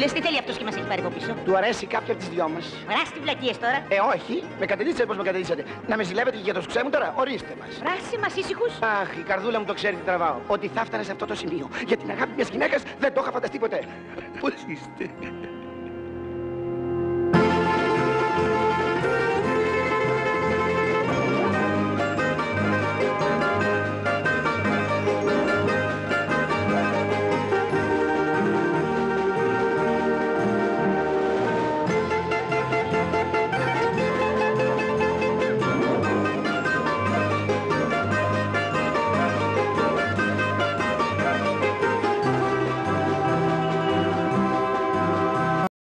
λε, τι θέλει αυτός και μας έχει πάρει από πίσω. Του αρέσει κάποια από τις δυο μας. Ράστι βλακίες τώρα. Ε, όχι. Με κατεδίσατε πώς με κατεδίσατε. Να με ζηλεύετε και για το σκουξέ μου τώρα. Ορίστε μας. Βράσι μας ήσυχους. Αχ, η καρδούλα μου το ξέρει τι τραβάω. Ότι θα έφτανε σε αυτό το σημείο. Για την αγάπη μιας γυναίκας δεν το είχα φανταστεί ποτέ. Πώς είστε;